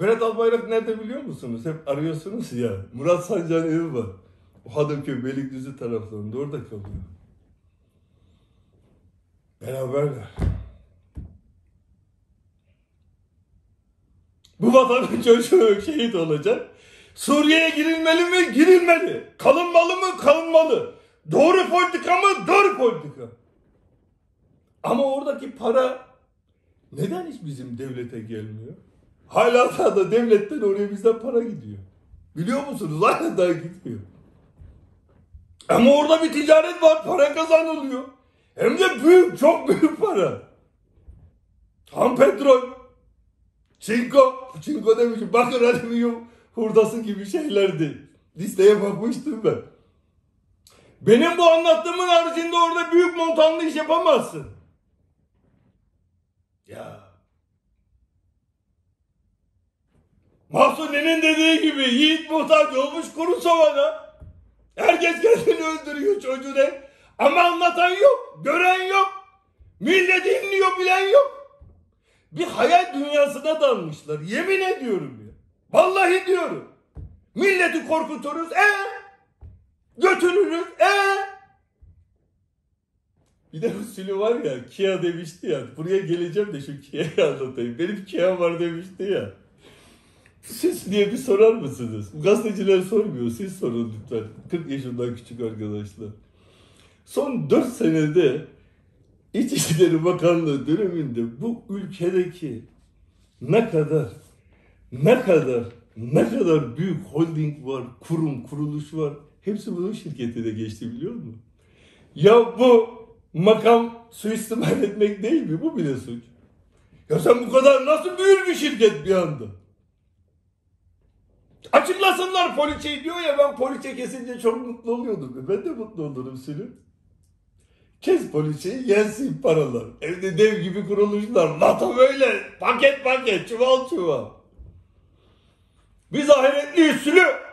Berat Albayrak nerede biliyor musunuz? Hep arıyorsunuz ya. Murat Sancak'ın evi var. O Hadımköy Beylikdüzü taraflarında orada kalıyor. Beraberler. Bu vatanın çocuğu şehit olacak. Suriye'ye girilmeli mi? Girilmeli. Kalınmalı mı? Kalınmalı. Doğru politika mı? Doğru politika. Ama oradaki para neden hiç bizim devlete gelmiyor? Hala da devletten oraya bizden para gidiyor. Biliyor musunuz? Hala daha gitmiyor. Ama orada bir ticaret var. Para kazanılıyor. Hem de büyük, çok büyük para. Tam petrol. Çinko. Çinko demişim. Bakın alüminyum hurdası gibi şeylerdi. Listeye bakmıştım ben. Benim bu anlattığımın haricinde orada büyük montanlı iş yapamazsın. Ya. Mahsuni'nin dediği gibi yiğit muhtaç olmuş kuru sovana. Herkes kendini öldürüyor çocuğuna. Ama anlatan yok, gören yok. Millet dinliyor, bilen yok. Bir hayal dünyasına dalmışlar. Yemin ediyorum ya. Vallahi diyorum. Milleti korkuturuz. E götürürüz. E bir de usulü var ya Kia demişti ya. Buraya geleceğim de şu Kia'yı anlatayım. Benim Kia var demişti ya. Siz diye bir sorar mısınız? Gazeteciler sormuyor. Siz sorun lütfen. 40 yaşından küçük arkadaşlar. Son 4 senede İçişleri Bakanlığı döneminde bu ülkedeki ne kadar ne kadar ne kadar büyük holding var, kurum, kuruluş var. Hepsi bunun şirketi de geçti biliyor musun? Ya bu makam suistimal etmek değil mi? Bu bile suç. Ya sen bu kadar nasıl büyür bir şirket bir anda? Açıklasınlar poliçeyi diyor ya ben poliçe kesince çok mutlu oluyordum. Ben de mutlu olurum Sülüm. Kes poliçeyi yensin paralar. Evde dev gibi kuruluşlar. NATO böyle paket paket çuval çuval. Biz ahiretliyiz Sülüm.